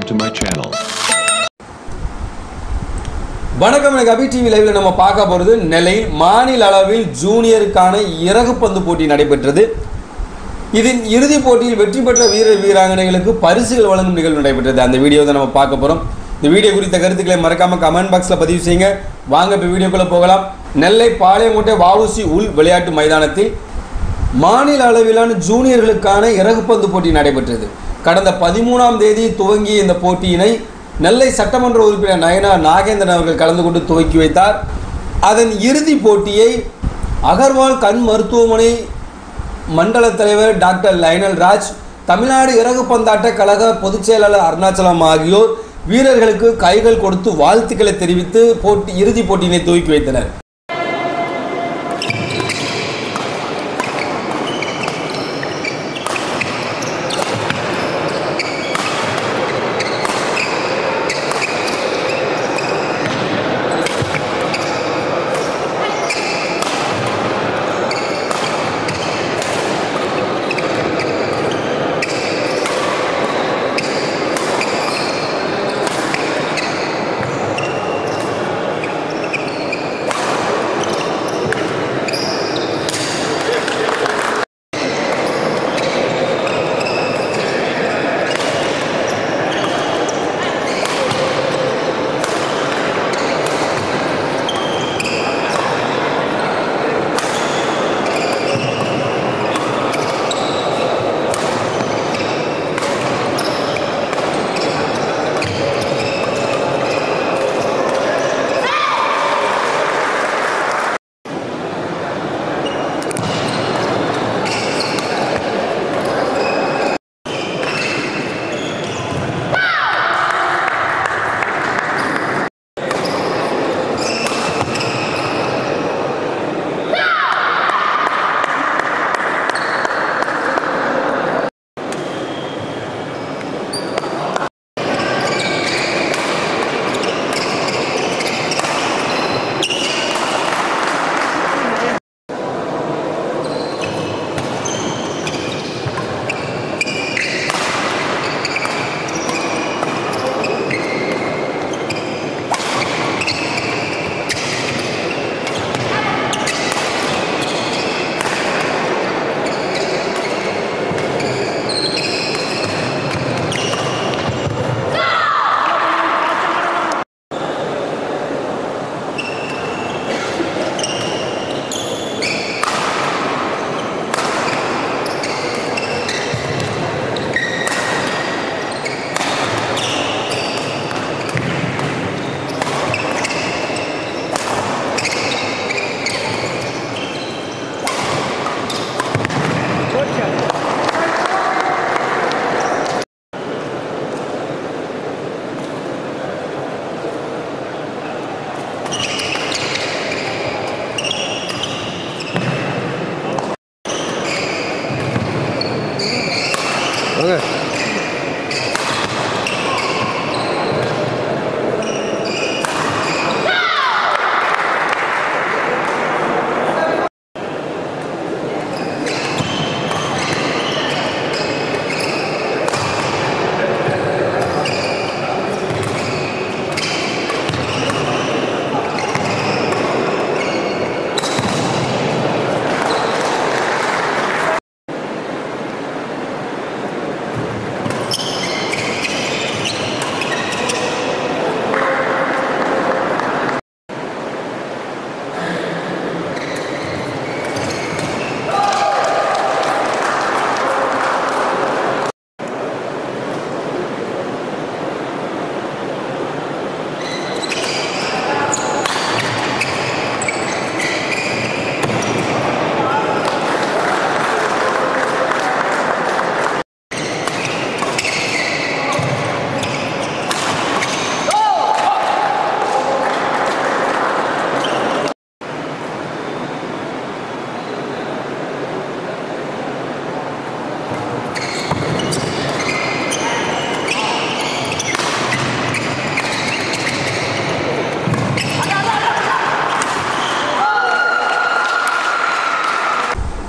subscribe to my channel. வணக்கம் எனக்கு அபி TV லைவ்ல நம்ம பார்க்க போகிறது நெல்லை மாநில அளவில் ஜூனியருக்கான இறகு பந்து போட்டி நடைபெற்றது. இதில் இறுதிப் போட்டியில் வெற்றி பெற்ற வீரர் வீராங்கனைகளுக்கு பரிசுகள் வழங்கும் நிகழ்வு நடைபெற்றது. அந்த வீடியோ தான் நம்ம பார்க்க போகிறோம் இந்த வீடியோ குறித்த கருத்துக்களை மறக்காம கமெண்ட் பாக்ஸில் பதிவு செய்யுங்க. வாங்க இப்போ வீடியோக்குள்ளே போகலாம். நெல்லை பாளையங்கோட்டை வஉசி உள் விளையாட்டு மைதானத்தில் மாநில அளவிலான ஜூனியர்களுக்கான இறகுப்பந்து போட்டி நடைபெற்றது. கடந்த பதிமூணாம் தேதி துவங்கிய இந்த போட்டியினை நெல்லை சட்டமன்ற உறுப்பினர் நயனா நாகேந்திரன் அவர்கள் கலந்து கொண்டு துவக்கி வைத்தார். அதன் இறுதி போட்டியை அகர்வால் கண் மருத்துவமனை மண்டல தலைவர் டாக்டர் லைனல் ராஜ் தமிழ்நாடு இறகு பந்தாட்ட கழக பொதுச் செயலாளர் அருணாச்சலம் ஆகியோர் வீரர்களுக்கு கைகள் கொடுத்து வாழ்த்துக்களை தெரிவித்து போட்டி இறுதிப் போட்டியினை துவக்கி வைத்தனர்.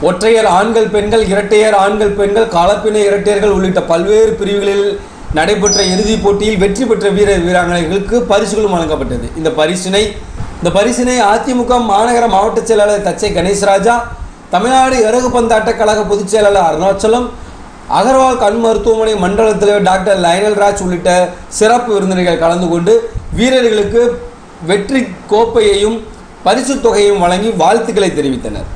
ஒற்றையர் ஆண்கள் பெண்கள் இரட்டையர் ஆண்கள் பெண்கள் கலப்பின இரட்டையர்கள் உள்ளிட்ட பல்வேறு பிரிவுகளில் நடைபெற்ற இறுதிப் போட்டியில் வெற்றி பெற்ற வீரர் வீராங்கனைகளுக்கு பரிசுகளும் வழங்கப்பட்டது. இந்த பரிசினை இந்த பரிசினை அதிமுக மாநகர மாவட்ட செயலாளர் தச்சை கணேஷ்ராஜா தமிழ்நாடு இறகு பந்தாட்ட கழக பொதுச் செயலாளர் அருணாச்சலம் அகர்வால் கண் மருத்துவமனை மண்டல தலைவர் டாக்டர் லயனல் ராஜ் உள்ளிட்ட சிறப்பு விருந்தினர்கள் கலந்து கொண்டு வீரர்களுக்கு வெற்றி கோப்பையையும் பரிசுத் தொகையையும் வழங்கி வாழ்த்துக்களை தெரிவித்தனர்.